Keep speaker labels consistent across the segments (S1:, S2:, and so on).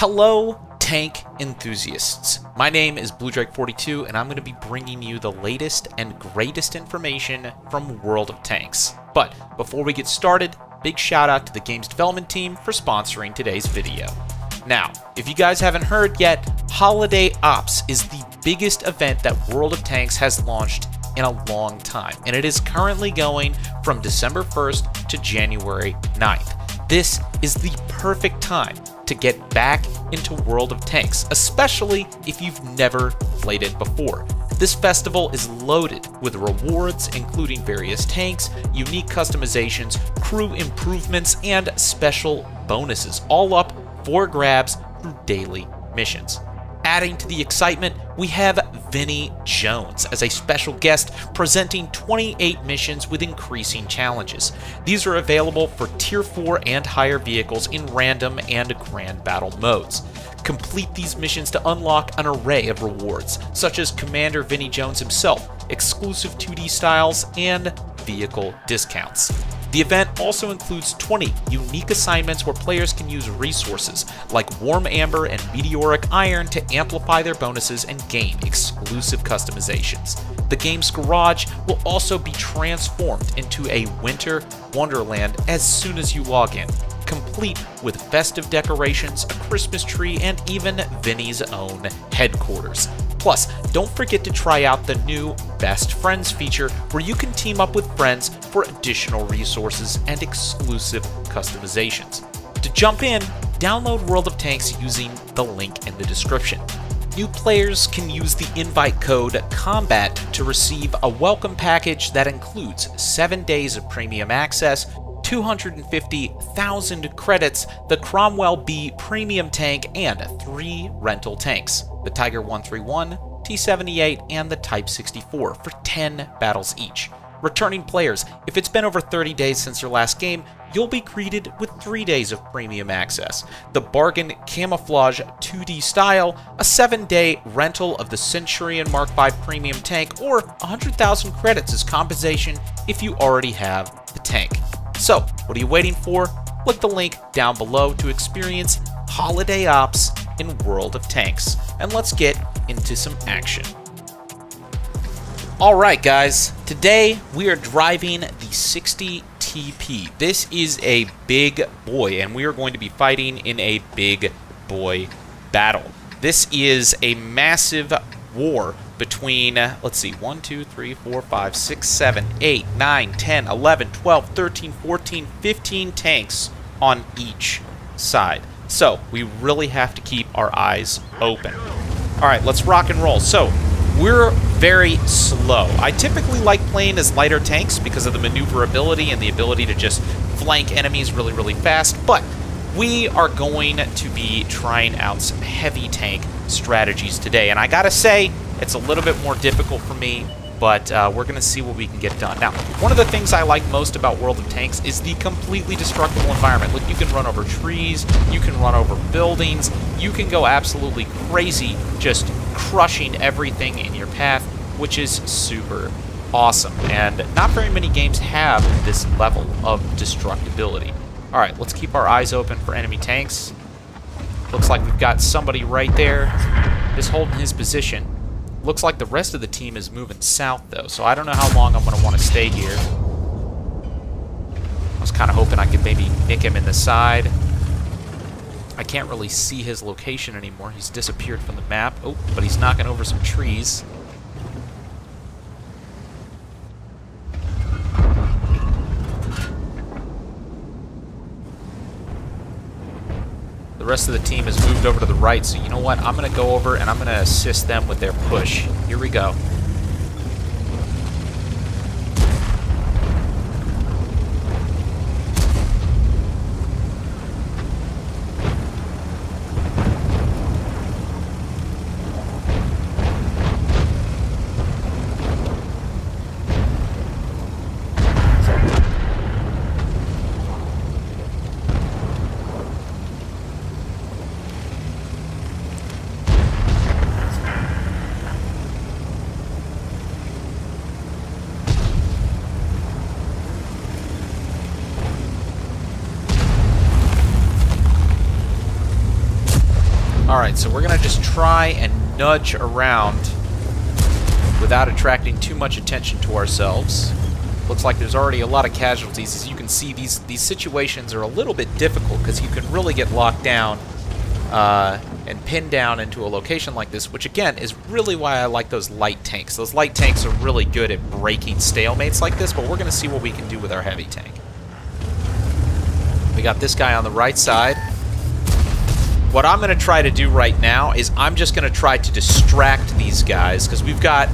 S1: Hello, tank enthusiasts. My name is BlueDrake42, and I'm going to be bringing you the latest and greatest information from World of Tanks. But before we get started, big shout out to the game's development team for sponsoring today's video. Now, if you guys haven't heard yet, Holiday Ops is the biggest event that World of Tanks has launched in a long time, and it is currently going from December 1st to January 9th. This is the perfect time to get back into World of Tanks, especially if you've never played it before. This festival is loaded with rewards, including various tanks, unique customizations, crew improvements, and special bonuses, all up for grabs through daily missions. Adding to the excitement, we have Vinnie Jones as a special guest presenting 28 missions with increasing challenges. These are available for Tier 4 and higher vehicles in random and grand battle modes. Complete these missions to unlock an array of rewards, such as Commander Vinnie Jones himself, exclusive 2D styles, and vehicle discounts. The event also includes 20 unique assignments where players can use resources like Warm Amber and Meteoric Iron to amplify their bonuses and gain exclusive customizations. The game's garage will also be transformed into a winter wonderland as soon as you log in, complete with festive decorations, a Christmas tree, and even Vinnie's own headquarters. Plus, don't forget to try out the new Best Friends feature where you can team up with friends for additional resources and exclusive customizations. To jump in, download World of Tanks using the link in the description. New players can use the invite code COMBAT to receive a welcome package that includes 7 days of premium access, 250,000 credits, the Cromwell B premium tank, and 3 rental tanks the Tiger 131, T78, and the Type 64 for 10 battles each. Returning players, if it's been over 30 days since your last game, you'll be greeted with 3 days of premium access, the Bargain Camouflage 2D style, a 7-day rental of the Centurion Mark V premium tank, or 100,000 credits as compensation if you already have the tank. So, what are you waiting for? Click the link down below to experience Holiday Ops in World of Tanks. And let's get into some action. Alright guys, today we are driving the 60 TP. This is a big boy and we are going to be fighting in a big boy battle. This is a massive war between, let's see, 1, 2, 3, 4, 5, 6, 7, 8, 9, 10, 11, 12, 13, 14, 15 tanks on each side. So we really have to keep our eyes open. All right, let's rock and roll. So we're very slow. I typically like playing as lighter tanks because of the maneuverability and the ability to just flank enemies really, really fast, but we are going to be trying out some heavy tank strategies today. And I gotta say, it's a little bit more difficult for me but uh, we're going to see what we can get done. Now, one of the things I like most about World of Tanks is the completely destructible environment. Look, you can run over trees, you can run over buildings, you can go absolutely crazy just crushing everything in your path, which is super awesome. And not very many games have this level of destructibility. All right, let's keep our eyes open for enemy tanks. Looks like we've got somebody right there just holding his position. Looks like the rest of the team is moving south, though, so I don't know how long I'm going to want to stay here. I was kind of hoping I could maybe nick him in the side. I can't really see his location anymore. He's disappeared from the map. Oh, but he's knocking over some trees. Rest of the team has moved over to the right, so you know what? I'm going to go over and I'm going to assist them with their push. Here we go. Alright, so we're going to just try and nudge around without attracting too much attention to ourselves. Looks like there's already a lot of casualties. As you can see, these, these situations are a little bit difficult because you can really get locked down uh, and pinned down into a location like this, which again is really why I like those light tanks. Those light tanks are really good at breaking stalemates like this, but we're going to see what we can do with our heavy tank. We got this guy on the right side. What I'm going to try to do right now is I'm just going to try to distract these guys because we've got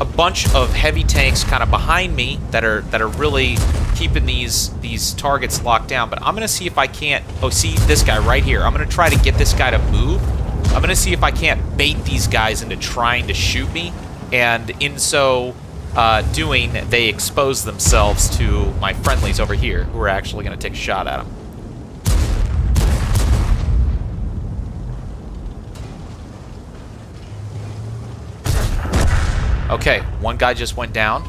S1: a bunch of heavy tanks kind of behind me that are that are really keeping these these targets locked down. But I'm going to see if I can't... Oh, see this guy right here. I'm going to try to get this guy to move. I'm going to see if I can't bait these guys into trying to shoot me. And in so uh, doing, they expose themselves to my friendlies over here, who are actually going to take a shot at them. Okay, one guy just went down.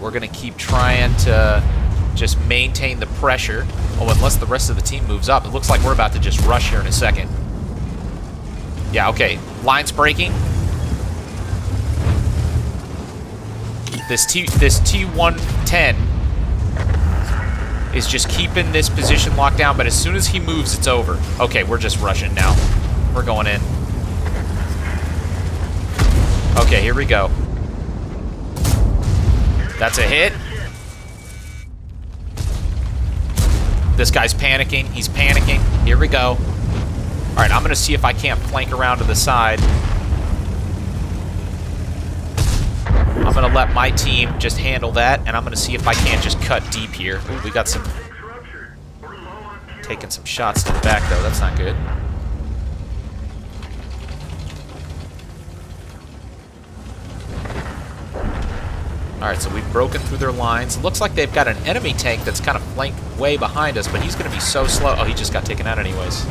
S1: We're going to keep trying to just maintain the pressure. Oh, unless the rest of the team moves up. It looks like we're about to just rush here in a second. Yeah, okay. Line's breaking. This T this T110 is just keeping this position locked down, but as soon as he moves, it's over. Okay, we're just rushing now. We're going in. Okay, here we go. That's a hit. This guy's panicking. He's panicking. Here we go. All right, I'm going to see if I can't flank around to the side. I'm going to let my team just handle that, and I'm going to see if I can't just cut deep here. Ooh, we got some... Taking some shots to the back, though. That's not good. Alright, so we've broken through their lines. It looks like they've got an enemy tank that's kind of flanked way behind us, but he's going to be so slow. Oh, he just got taken out anyways.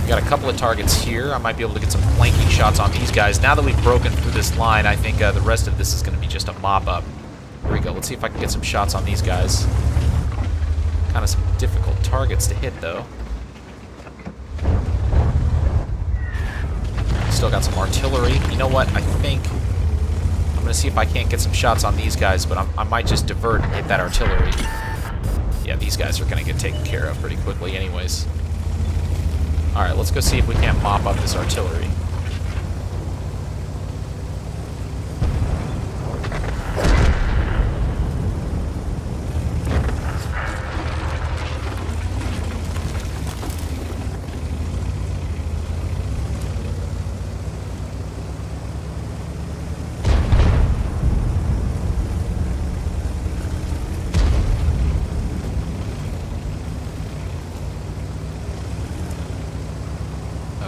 S1: We got a couple of targets here. I might be able to get some flanking shots on these guys. Now that we've broken through this line, I think uh, the rest of this is going to be just a mop-up. Here we go. Let's see if I can get some shots on these guys. Kind of some difficult targets to hit, though. Still got some artillery. You know what? I think I'm going to see if I can't get some shots on these guys, but I'm, i might just divert and hit that artillery. Yeah, these guys are going to get taken care of pretty quickly anyways. Alright, let's go see if we can't mop up this artillery.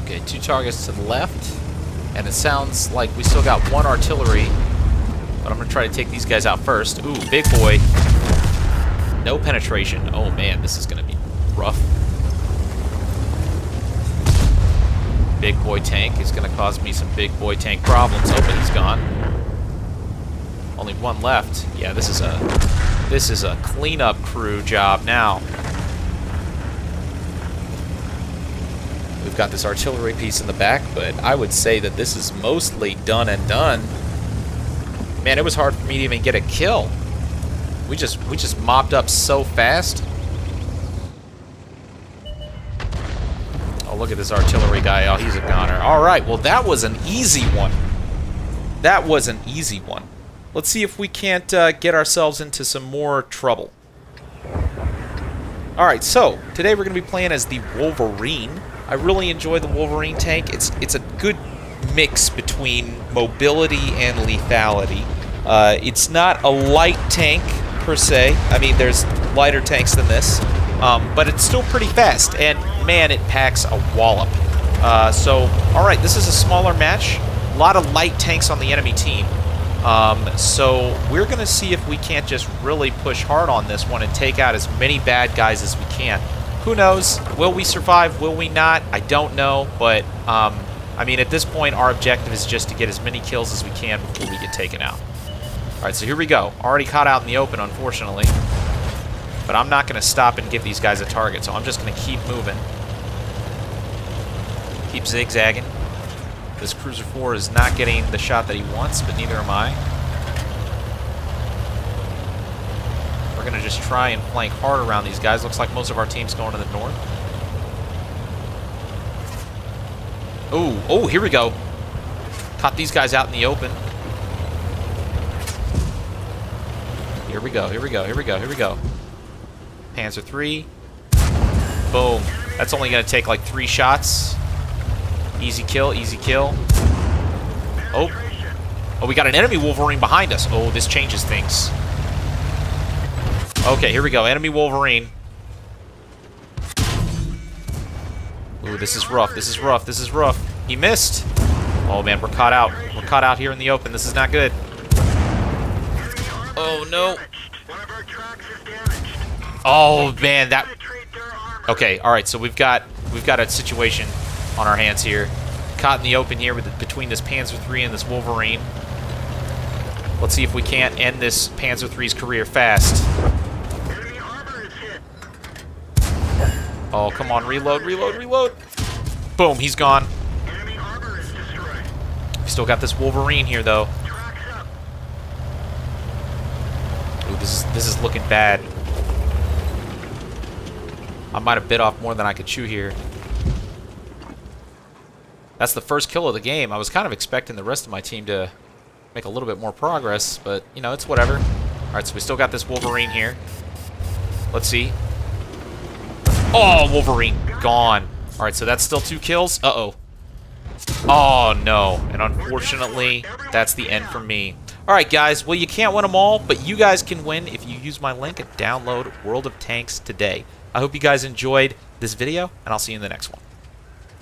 S1: Okay, two targets to the left. And it sounds like we still got one artillery. But I'm going to try to take these guys out first. Ooh, big boy. No penetration. Oh, man, this is going to be rough. Big boy tank is going to cause me some big boy tank problems. Oh, he's gone. Only one left. Yeah, this is a this is a cleanup crew job now. We've got this artillery piece in the back, but I would say that this is mostly done and done. Man, it was hard for me to even get a kill. We just we just mopped up so fast. Oh, look at this artillery guy. Oh, he's a goner. All right, well, that was an easy one. That was an easy one. Let's see if we can't uh, get ourselves into some more trouble. All right, so today we're going to be playing as the Wolverine. I really enjoy the Wolverine tank. It's it's a good mix between mobility and lethality. Uh, it's not a light tank per se. I mean, there's lighter tanks than this, um, but it's still pretty fast. And man, it packs a wallop. Uh, so, all right, this is a smaller match. A lot of light tanks on the enemy team. Um, so we're going to see if we can't just really push hard on this one and take out as many bad guys as we can. Who knows? Will we survive? Will we not? I don't know, but um, I mean, at this point, our objective is just to get as many kills as we can before we get taken out. All right, so here we go. Already caught out in the open, unfortunately. But I'm not going to stop and give these guys a target, so I'm just going to keep moving. Keep zigzagging. This Cruiser 4 is not getting the shot that he wants, but neither am I. going to just try and flank hard around these guys. Looks like most of our team's going to the north. Oh, oh, here we go. Caught these guys out in the open. Here we go, here we go, here we go, here we go. Panzer 3. Boom. That's only going to take like three shots. Easy kill, easy kill. Oh. Oh, we got an enemy Wolverine behind us. Oh, this changes things. Okay, here we go. Enemy Wolverine. Ooh, this is rough. This is rough. This is rough. He missed. Oh, man, we're caught out. We're caught out here in the open. This is not good. Oh, no. Oh, man, that... Okay, all right, so we've got we've got a situation on our hands here. Caught in the open here with between this Panzer III and this Wolverine. Let's see if we can't end this Panzer III's career fast. Oh, come on, reload, reload, reload. Boom, he's gone. We still got this Wolverine here, though. Ooh, this is this is looking bad. I might have bit off more than I could chew here. That's the first kill of the game. I was kind of expecting the rest of my team to make a little bit more progress, but, you know, it's whatever. Alright, so we still got this Wolverine here. Let's see. Oh, Wolverine. Gone. Alright, so that's still two kills. Uh-oh. Oh, no. And unfortunately, that's the end for me. Alright, guys. Well, you can't win them all, but you guys can win if you use my link and download World of Tanks today. I hope you guys enjoyed this video, and I'll see you in the next one.